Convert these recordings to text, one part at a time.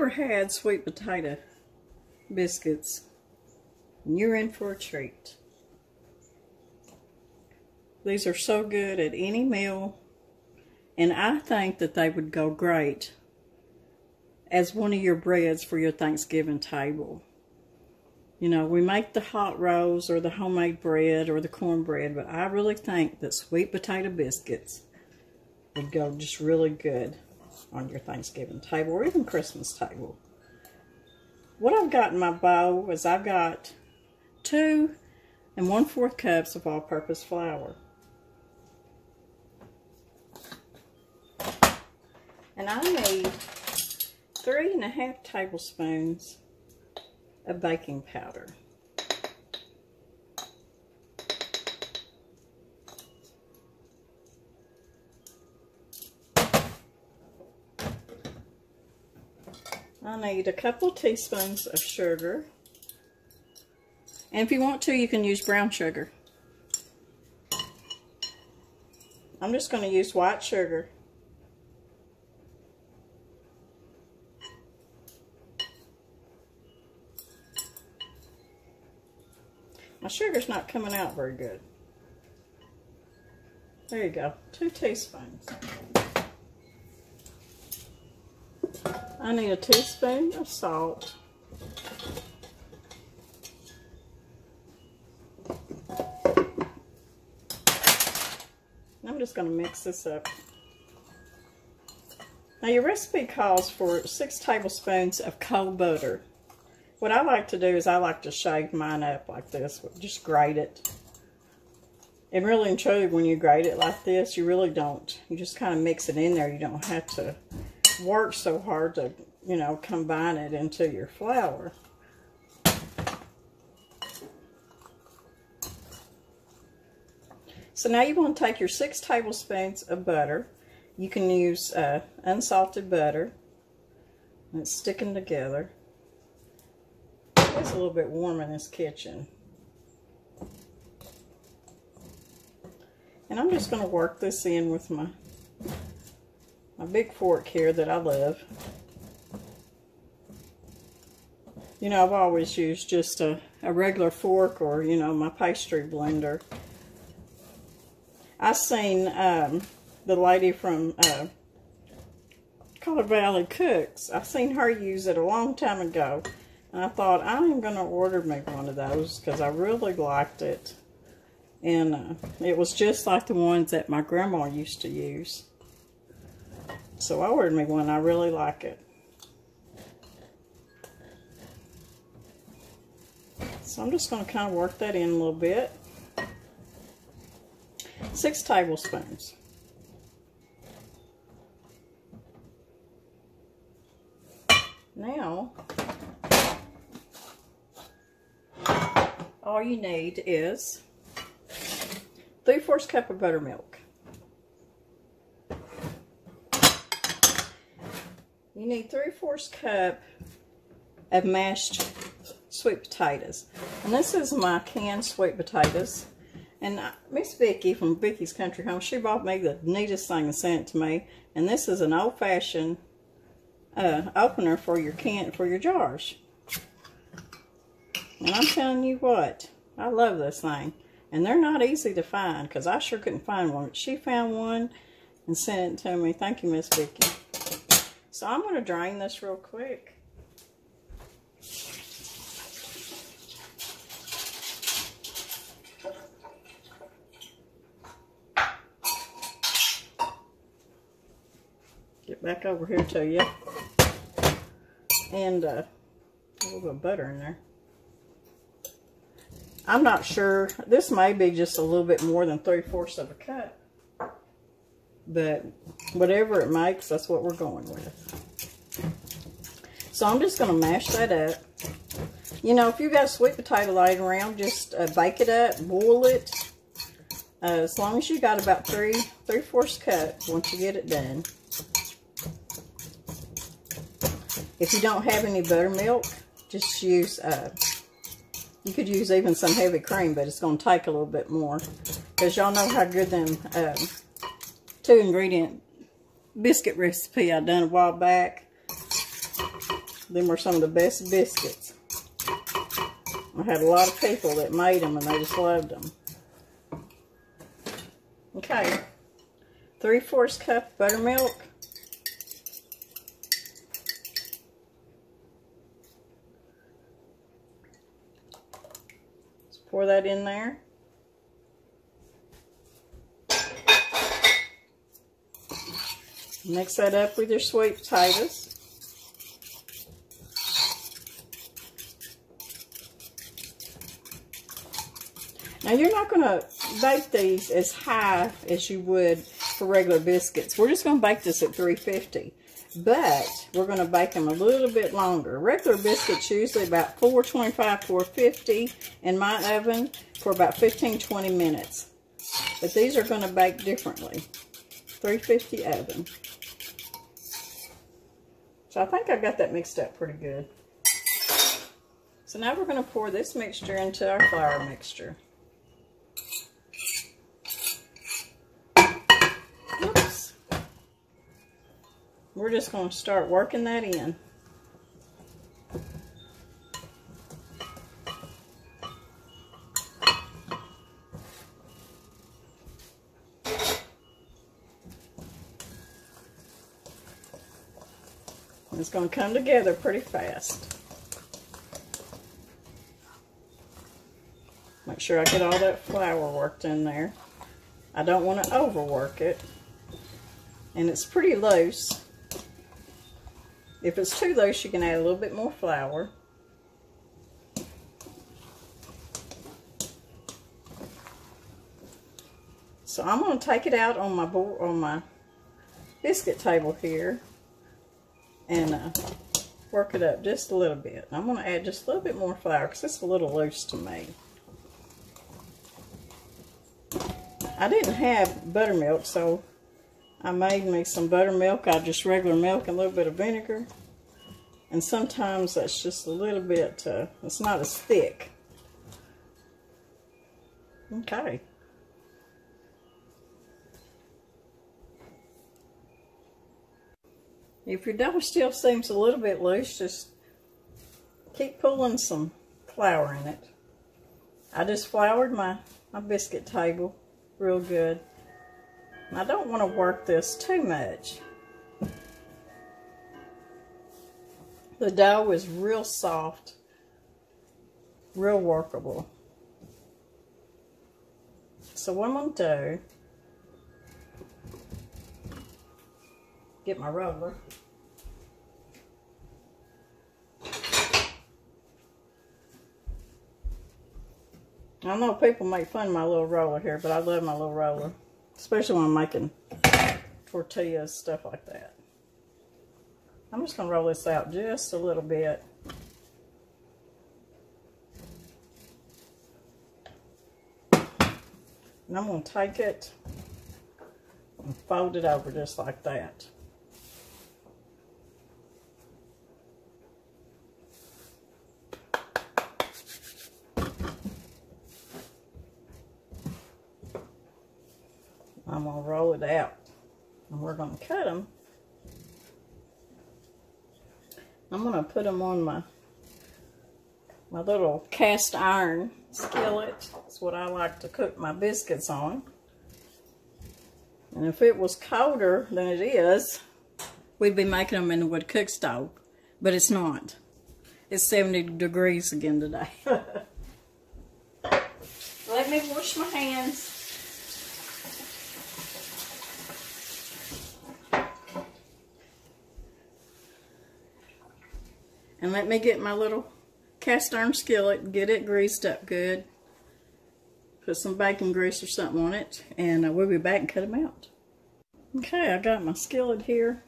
Never had sweet potato biscuits, and you're in for a treat. These are so good at any meal, and I think that they would go great as one of your breads for your Thanksgiving table. You know, we make the hot rolls or the homemade bread or the cornbread, but I really think that sweet potato biscuits would go just really good on your Thanksgiving table or even Christmas table. What I've got in my bowl is I've got two and one fourth cups of all-purpose flour. And I need three and a half tablespoons of baking powder. I need a couple teaspoons of sugar. And if you want to, you can use brown sugar. I'm just going to use white sugar. My sugar's not coming out very good. There you go, two teaspoons. I need a teaspoon of salt. I'm just going to mix this up. Now your recipe calls for six tablespoons of cold butter. What I like to do is I like to shave mine up like this, just grate it. And really and truly, when you grate it like this, you really don't. You just kind of mix it in there. You don't have to work so hard to, you know, combine it into your flour. So now you want to take your six tablespoons of butter. You can use uh, unsalted butter. It's sticking together. It's a little bit warm in this kitchen. And I'm just going to work this in with my my big fork here that I love. You know, I've always used just a, a regular fork or, you know, my pastry blender. I seen um, the lady from uh, Collard Valley Cooks. I seen her use it a long time ago. And I thought, I am going to order me one of those because I really liked it. And uh, it was just like the ones that my grandma used to use. So I ordered me one. I really like it. So I'm just going to kind of work that in a little bit. Six tablespoons. Now, all you need is three-fourths cup of buttermilk. Need three-fourths cup of mashed sweet potatoes. And this is my canned sweet potatoes. And Miss Vicki from Vicki's Country Home, she bought me the neatest thing and sent it to me. And this is an old-fashioned uh, opener for your can for your jars. And I'm telling you what, I love this thing. And they're not easy to find because I sure couldn't find one. She found one and sent it to me. Thank you, Miss Vicki. So I'm going to drain this real quick. Get back over here to you. And uh, a little bit of butter in there. I'm not sure. This may be just a little bit more than three-fourths of a cup. But whatever it makes, that's what we're going with. So I'm just going to mash that up. You know, if you've got sweet potato laying around, just uh, bake it up, boil it. Uh, as long as you got about three, three-fourths cup once you get it done. If you don't have any buttermilk, just use, uh, you could use even some heavy cream, but it's going to take a little bit more. Because y'all know how good them um, two ingredient biscuit recipe I done a while back. Them were some of the best biscuits. I had a lot of people that made them and they just loved them. Okay. Three-fourths cup buttermilk. Let's pour that in there. Mix that up with your sweet potatoes. Now you're not going to bake these as high as you would for regular biscuits. We're just going to bake this at 350. But we're going to bake them a little bit longer. Regular biscuits usually about 425, 450 in my oven for about 15-20 minutes. But these are going to bake differently. 350 oven. So I think I've got that mixed up pretty good. So now we're going to pour this mixture into our flour mixture. Oops. We're just going to start working that in. It's going to come together pretty fast. Make sure I get all that flour worked in there. I don't want to overwork it. And it's pretty loose. If it's too loose, you can add a little bit more flour. So I'm going to take it out on my board, on my biscuit table here and uh, work it up just a little bit. I'm going to add just a little bit more flour because it's a little loose to me. I didn't have buttermilk, so I made me some buttermilk I just regular milk and a little bit of vinegar. And sometimes that's just a little bit, uh, it's not as thick. Okay. If your dough still seems a little bit loose, just keep pulling some flour in it. I just floured my, my biscuit table real good. I don't want to work this too much. The dough is real soft, real workable. So what I'm going to do, get my roller. I know people make fun of my little roller here, but I love my little roller. Especially when I'm making tortillas, stuff like that. I'm just going to roll this out just a little bit. And I'm going to take it and fold it over just like that. I'm going to roll it out. And we're going to cut them. I'm going to put them on my my little cast iron skillet. That's what I like to cook my biscuits on. And if it was colder than it is, we'd be making them in the wood cook stove. But it's not. It's 70 degrees again today. Let me wash my hands. And let me get my little cast iron skillet, get it greased up good. Put some bacon grease or something on it, and uh, we'll be back and cut them out. Okay, I got my skillet here.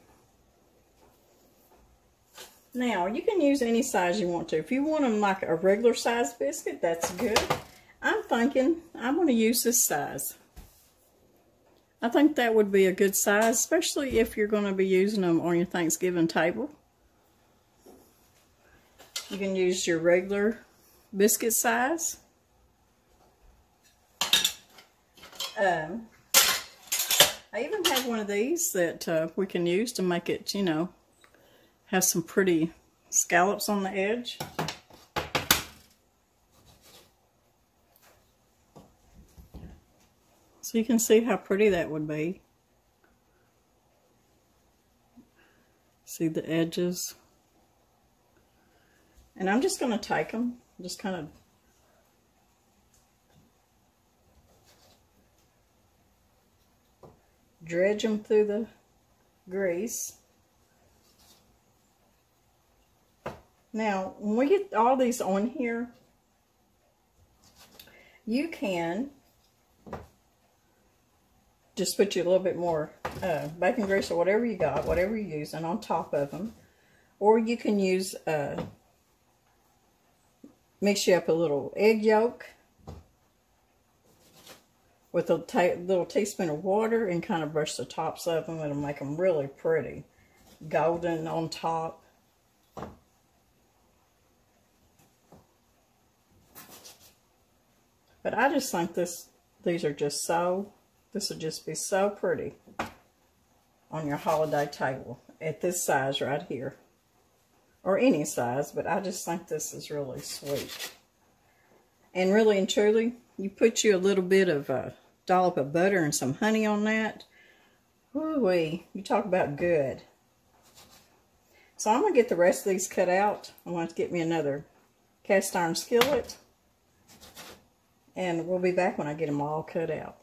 Now, you can use any size you want to. If you want them like a regular size biscuit, that's good. I'm thinking I'm going to use this size. I think that would be a good size, especially if you're going to be using them on your Thanksgiving table. You can use your regular biscuit size. Um, I even have one of these that uh, we can use to make it, you know, have some pretty scallops on the edge. So you can see how pretty that would be. See the edges. And I'm just going to take them, just kind of dredge them through the grease. Now, when we get all these on here, you can just put you a little bit more uh, bacon grease or whatever you got, whatever you're using on top of them. Or you can use, uh, mix you up a little egg yolk with a little teaspoon of water and kind of brush the tops of them. It'll make them really pretty. Golden on top. But I just think this these are just so, this would just be so pretty on your holiday table at this size right here. Or any size, but I just think this is really sweet. And really and truly, you put you a little bit of a dollop of butter and some honey on that. Ooh-wee, you talk about good. So I'm going to get the rest of these cut out. I'm going to get me another cast iron skillet. And we'll be back when I get them all cut out.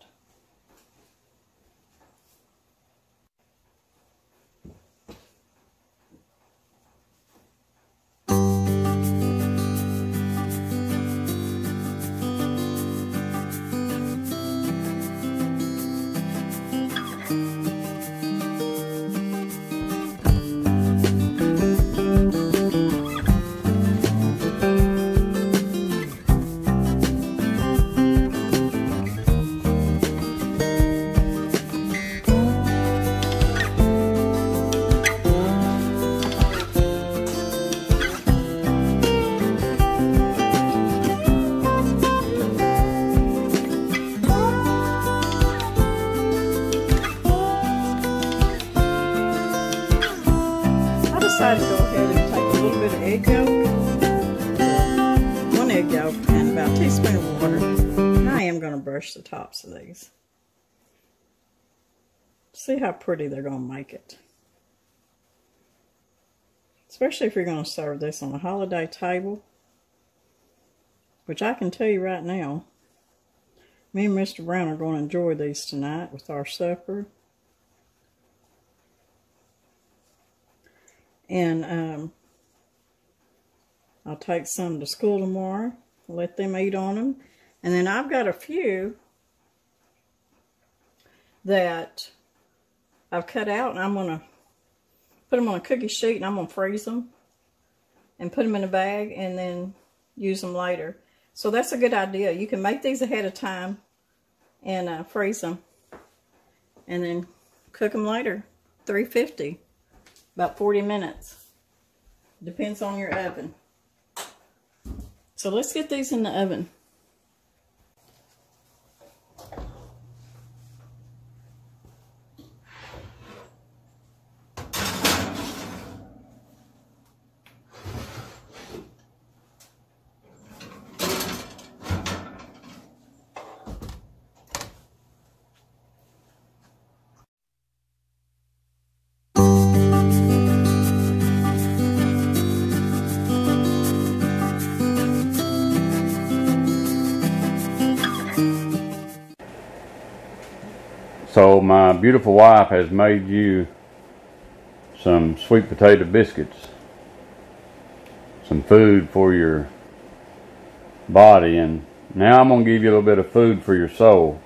How pretty they're going to make it. Especially if you're going to serve this on a holiday table. Which I can tell you right now, me and Mr. Brown are going to enjoy these tonight with our supper. And um, I'll take some to school tomorrow, let them eat on them. And then I've got a few that I've cut out and I'm going to put them on a cookie sheet and I'm going to freeze them and put them in a bag and then use them later. So that's a good idea. You can make these ahead of time and uh, freeze them and then cook them later. 350 about 40 minutes. Depends on your oven. So let's get these in the oven. My beautiful wife has made you some sweet potato biscuits, some food for your body, and now I'm going to give you a little bit of food for your soul.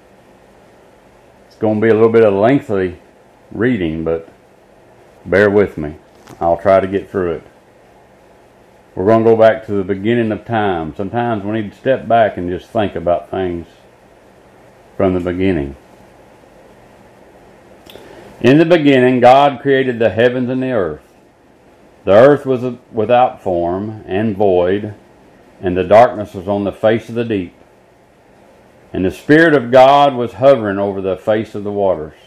It's going to be a little bit of lengthy reading, but bear with me. I'll try to get through it. We're going to go back to the beginning of time. Sometimes we need to step back and just think about things from the beginning. In the beginning, God created the heavens and the earth. The earth was without form and void, and the darkness was on the face of the deep. And the Spirit of God was hovering over the face of the waters.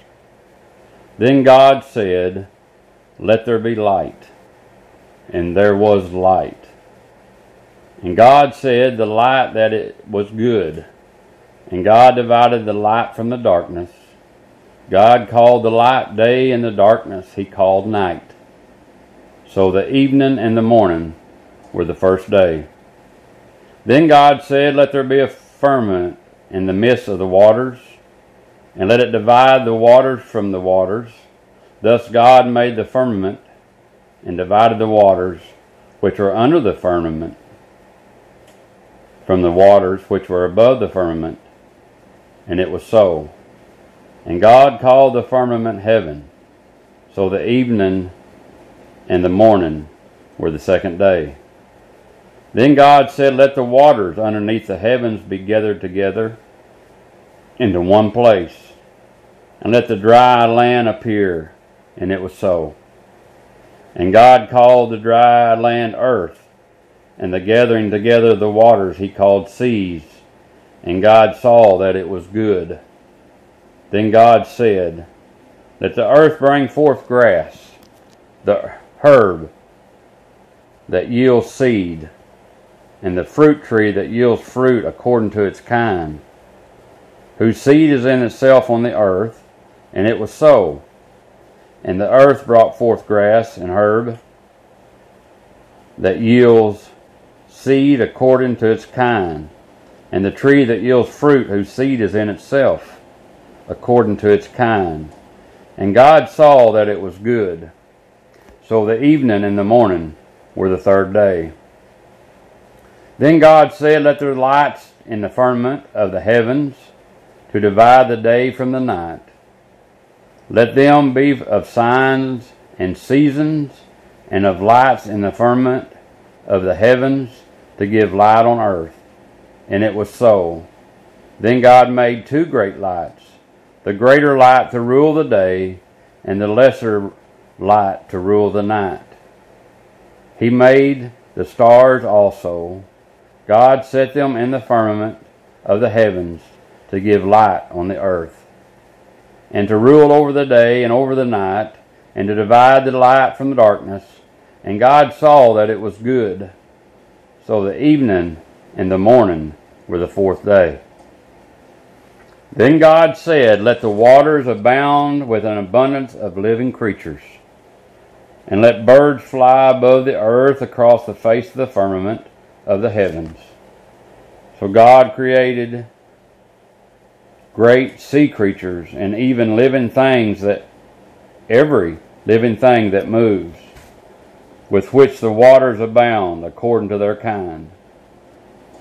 Then God said, Let there be light. and there was light. And God said, The light that it was good. And God divided the light from the darkness. God called the light day, and the darkness he called night. So the evening and the morning were the first day. Then God said, Let there be a firmament in the midst of the waters, and let it divide the waters from the waters. Thus God made the firmament and divided the waters which were under the firmament from the waters which were above the firmament. And it was so. And God called the firmament heaven. So the evening and the morning were the second day. Then God said, Let the waters underneath the heavens be gathered together into one place, and let the dry land appear. And it was so. And God called the dry land earth, and the gathering together of the waters he called seas. And God saw that it was good. Then God said, Let the earth bring forth grass, the herb that yields seed, and the fruit tree that yields fruit according to its kind, whose seed is in itself on the earth. And it was so. And the earth brought forth grass and herb that yields seed according to its kind, and the tree that yields fruit whose seed is in itself according to its kind. And God saw that it was good. So the evening and the morning were the third day. Then God said, Let there be lights in the firmament of the heavens to divide the day from the night. Let them be of signs and seasons, and of lights in the firmament of the heavens to give light on earth. And it was so. Then God made two great lights the greater light to rule the day, and the lesser light to rule the night. He made the stars also. God set them in the firmament of the heavens to give light on the earth, and to rule over the day and over the night, and to divide the light from the darkness. And God saw that it was good. So the evening and the morning were the fourth day. Then God said, Let the waters abound with an abundance of living creatures, and let birds fly above the earth across the face of the firmament of the heavens. So God created great sea creatures and even living things that every living thing that moves, with which the waters abound according to their kind,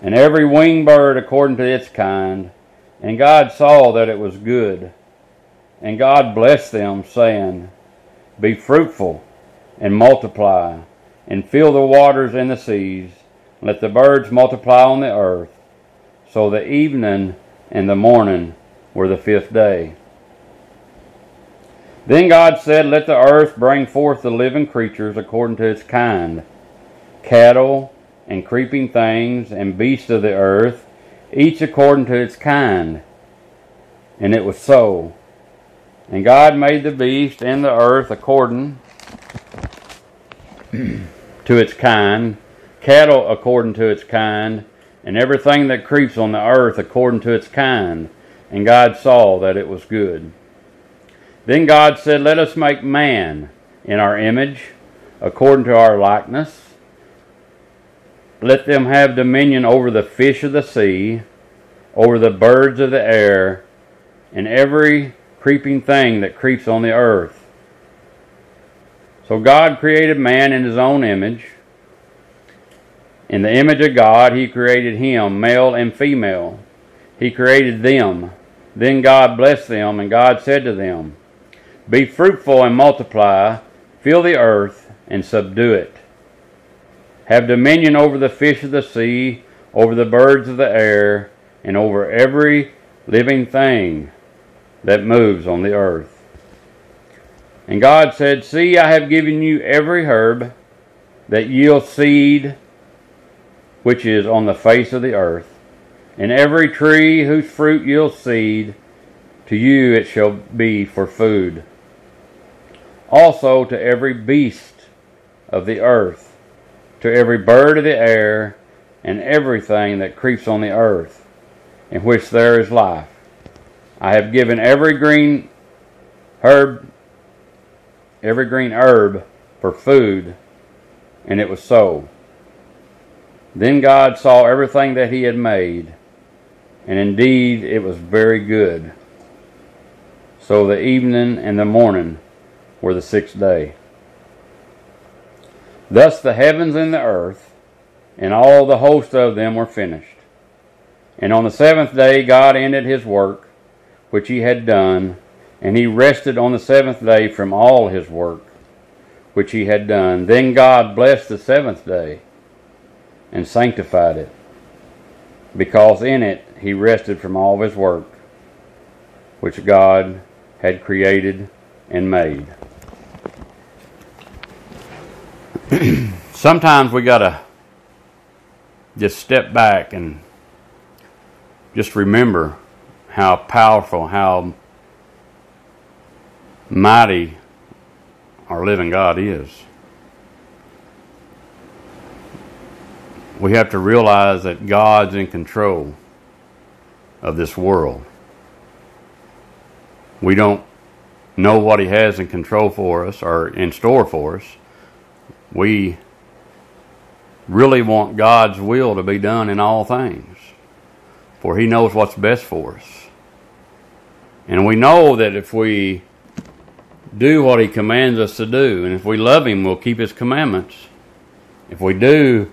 and every winged bird according to its kind. And God saw that it was good. And God blessed them, saying, Be fruitful and multiply, and fill the waters and the seas. Let the birds multiply on the earth. So the evening and the morning were the fifth day. Then God said, Let the earth bring forth the living creatures according to its kind, cattle and creeping things and beasts of the earth, each according to its kind. And it was so. And God made the beast and the earth according to its kind, cattle according to its kind, and everything that creeps on the earth according to its kind. And God saw that it was good. Then God said, Let us make man in our image, according to our likeness. Let them have dominion over the fish of the sea, over the birds of the air, and every creeping thing that creeps on the earth. So God created man in his own image. In the image of God, he created him, male and female. He created them. Then God blessed them, and God said to them, Be fruitful and multiply, fill the earth and subdue it. Have dominion over the fish of the sea, over the birds of the air, and over every living thing that moves on the earth. And God said, See, I have given you every herb that yields seed, which is on the face of the earth and every tree whose fruit yields seed, to you it shall be for food. Also to every beast of the earth, to every bird of the air and everything that creeps on the earth, in which there is life. I have given every green herb, every green herb for food, and it was so. Then God saw everything that he had made, and indeed it was very good. So the evening and the morning were the sixth day. Thus the heavens and the earth and all the host of them were finished. And on the seventh day God ended his work which he had done, and he rested on the seventh day from all his work which he had done. Then God blessed the seventh day and sanctified it, because in it he rested from all his work which God had created and made. Sometimes we got to just step back and just remember how powerful, how mighty our living God is. We have to realize that God's in control of this world. We don't know what He has in control for us or in store for us. We really want God's will to be done in all things, for He knows what's best for us. And we know that if we do what He commands us to do, and if we love Him, we'll keep His commandments. If we do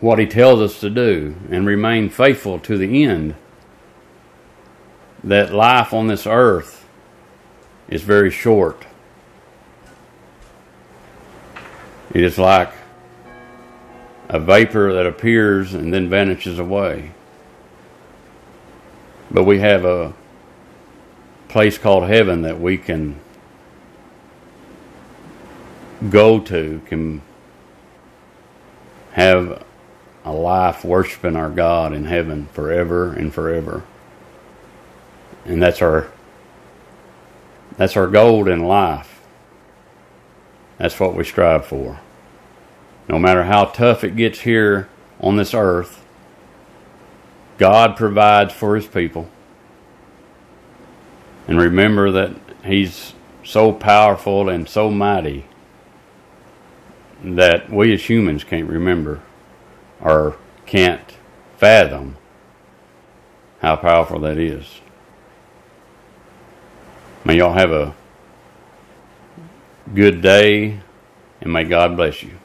what He tells us to do and remain faithful to the end, that life on this earth is very short. It is like a vapor that appears and then vanishes away. But we have a place called heaven that we can go to, can have a life worshiping our God in heaven forever and forever. And that's our that's our goal in life. That's what we strive for. No matter how tough it gets here on this earth, God provides for his people. And remember that he's so powerful and so mighty that we as humans can't remember or can't fathom how powerful that is. May y'all have a good day and may God bless you.